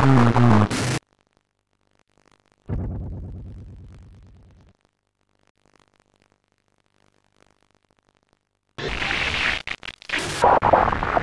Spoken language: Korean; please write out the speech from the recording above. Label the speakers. Speaker 1: Mm-hmm. you